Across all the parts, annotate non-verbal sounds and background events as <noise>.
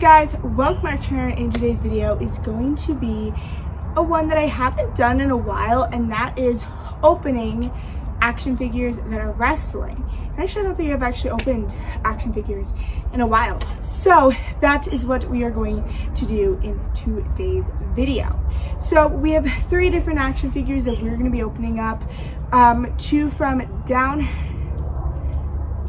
guys, welcome back to our in today's video is going to be a one that I haven't done in a while and that is opening action figures that are wrestling. And actually I don't think I've actually opened action figures in a while. So that is what we are going to do in today's video. So we have three different action figures that we're going to be opening up. Um, two from Down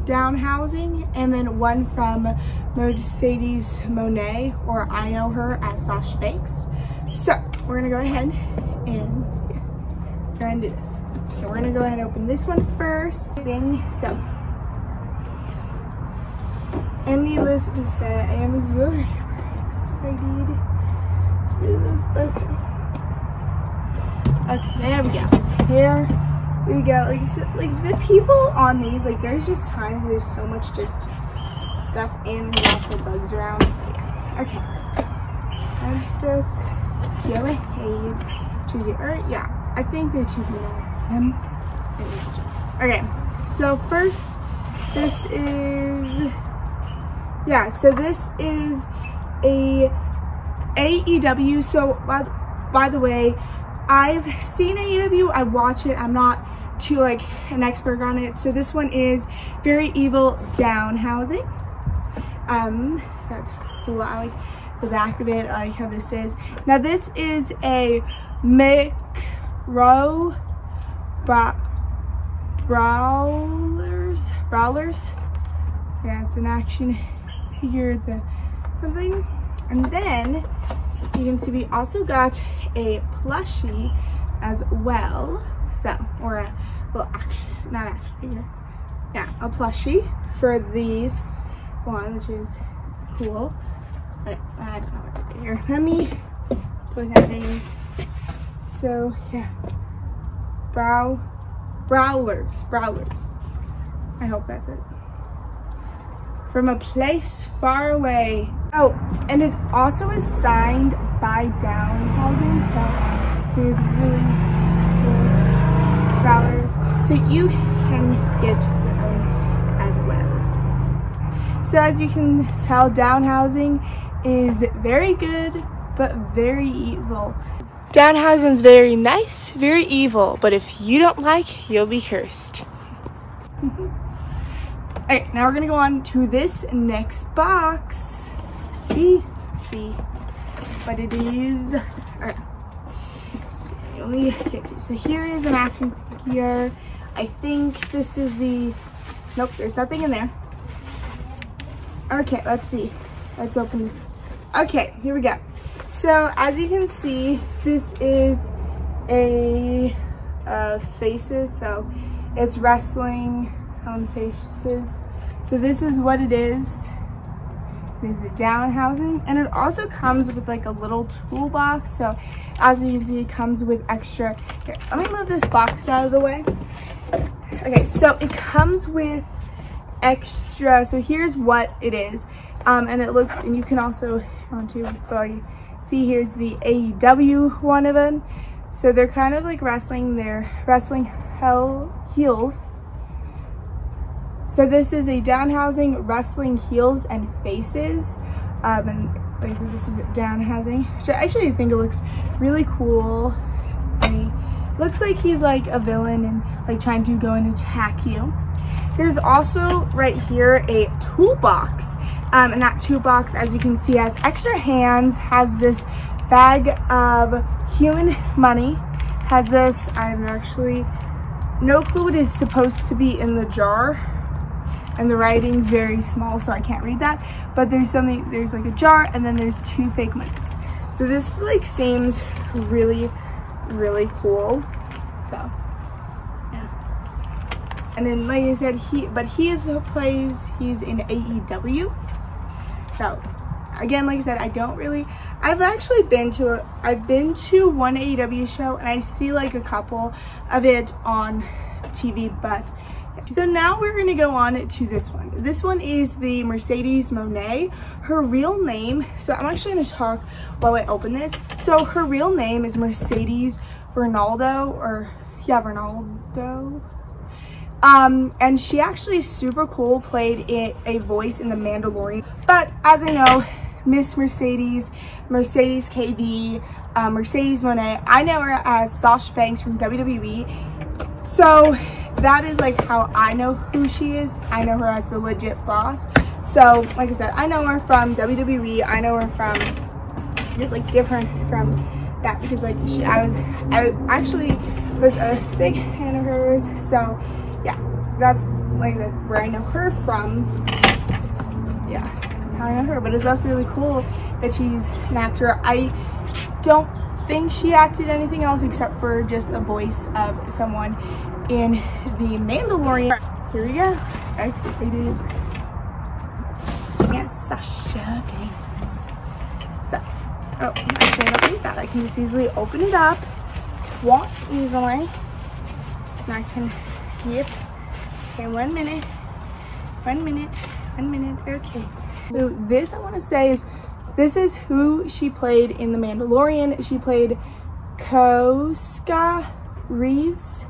Danhausen and then one from Mercedes Mone or I know her as Sasha Banks. So we're gonna go ahead and yes, go ahead and do this. So we're gonna go ahead and open this one first. So yes. And needless to say, I am so excited to do this. Okay. Okay, there we go. Here we go. Like, so, like the people on these, like there's just times there's so much just stuff and there's also bugs around. So yeah. Okay. I just go ahead. Choose your, or yeah, I think they're two people. Him. Okay. So first, this is, yeah, so this is a AEW. So by, by the way, I've seen AEW, I watch it, I'm not too like an expert on it. So this one is Very Evil Danhausen. Um, that's cool. I like the back of it. I like how this is. Now this is a Micro Bra Brawlers. Brawlers. Yeah, it's an action figure. It's something. And then you can see we also got a plushie as well. So, or a little action, not action figure. Yeah, a plushie for these one, which is cool. But I don't know what to do here. Let me put that So, yeah. Brow, Brawlers, Brawlers. I hope that's it. From a place far away. Oh, and it also is signed by Danhausen, so it's really So you can get them as well. So as you can tell, Danhausen is very good, but very evil. Danhausen's very nice, very evil, but if you don't like, you'll be cursed. <laughs> Okay, now we're gonna go on to this next box. See, see what it is. Alright. So only get to. So here is an action figure. I think this is the nope, there's nothing in there. Okay, let's see. Let's open this. Okay, here we go. So as you can see, this is a faces. So it's wrestling on faces. So this is what it is. This is the Danhausen and it also comes with like a little toolbox. So as you can see, it comes with extra, here, let me move this box out of the way. Okay, so it comes with extra, so here's what it is. Um, and it looks, and you can also, onto, see here's the AEW one of them. So they're kind of like wrestling, they're wrestling hell heels so this is a Danhausen wrestling heels and faces. Um, and basically this is Danhausen, which I actually think it looks really cool. He looks like he's like a villain and like trying to go and attack you. There's also right here a toolbox. Um, and that toolbox, as you can see, has extra hands, has this bag of human money, has this, I'm actually no clue what is supposed to be in the jar and the writing's very small so I can't read that. But there's something there's like a jar and then there's two fake mics. So this like seems really really cool. So. Yeah. And then like I said he but he is plays he's in AEW so again like I said I don't really I've actually been to a I've been to one AEW show and I see like a couple of it on TV but so now we're gonna go on to this one. This one is the Mercedes Mone. Her real name, so I'm actually gonna talk while I open this. So her real name is Mercedes Varnado, or yeah, Ronaldo. Um, and she actually super cool, played it, a voice in The Mandalorian. But as I know, Miss Mercedes, Mercedes KV, uh, Mercedes Mone, I know her as Sasha Banks from WWE. So that is like how I know who she is. I know her as the legit boss. So like I said, I know her from WWE. I know her from just like different from that because like she, I was, I actually was a big fan of hers. So yeah, that's like where I know her from. Yeah, that's how I know her. But it's also really cool that she's an actor. I don't think she acted anything else except for just a voice of someone in The Mandalorian. Here we go. Excited. Yes, Sasha Banks. So, oh, actually I don't need that. I can just easily open it up, watch easily, and I can, yep. Okay, one minute, one minute, one minute, okay. So this I want to say is, this is who she played in The Mandalorian. She played Koska Reeves.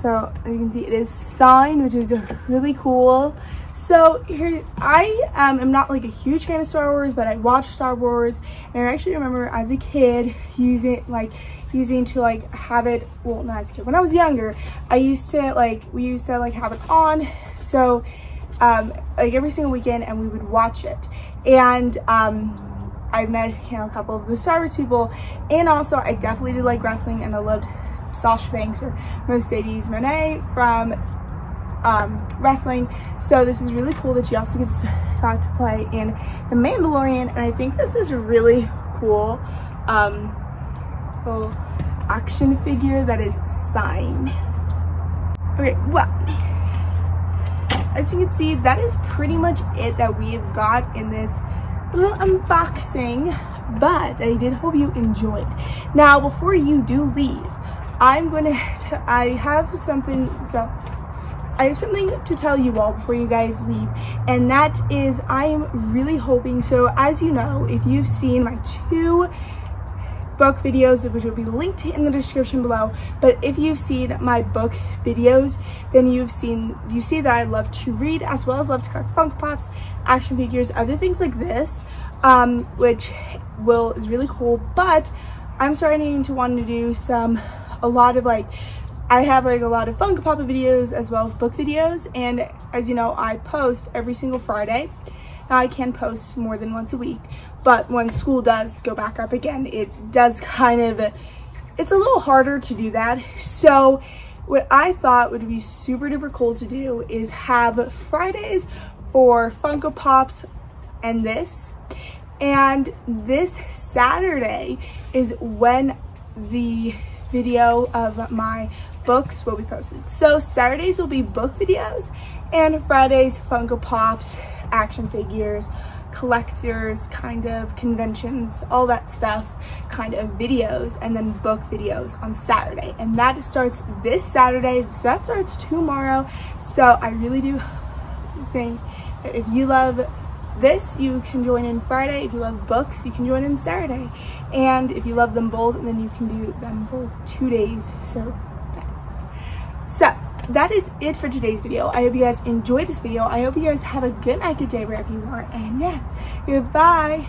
So as you can see, it is signed, which is really cool. So here, I um, am not like a huge fan of Star Wars, but I watched Star Wars, and I actually remember as a kid using like using to like have it. Well, not as a kid. When I was younger, I used to like we used to like have it on. So um, like every single weekend, and we would watch it. And um, I met you know a couple of the Star Wars people, and also I definitely did like wrestling, and I loved Sasha Banks or Mercedes Mone from um, wrestling. So this is really cool that she also gets got to play in The Mandalorian. And I think this is a really cool. Um, little action figure that is signed. Okay, well, as you can see, that is pretty much it that we have got in this little unboxing. But I did hope you enjoyed. Now, before you do leave, I'm to, <laughs> I have something, so I have something to tell you all before you guys leave, and that is I am really hoping, so as you know, if you've seen my two book videos, which will be linked in the description below, but if you've seen my book videos, then you've seen, you see that I love to read as well as love to collect Funko Pops, action figures, other things like this, um, which will, is really cool, but I'm starting to want to do some a lot of like I have like a lot of Funko Pop videos as well as book videos and as you know I post every single Friday. Now I can post more than once a week but when school does go back up again it does kind of it's a little harder to do that so what I thought would be super duper cool to do is have Fridays for Funko Pops and this and this Saturday is when the video of my books will be posted. So Saturdays will be book videos and Fridays Funko Pops, action figures, collectors kind of conventions, all that stuff kind of videos and then book videos on Saturday. And that starts this Saturday. So that starts tomorrow. So I really do think that if you love this, you can join in Friday. If you love books, you can join in Saturday. And if you love them both, then you can do them both two days. So, nice. So, that is it for today's video. I hope you guys enjoyed this video. I hope you guys have a good night, good day, wherever you are. And yeah, goodbye.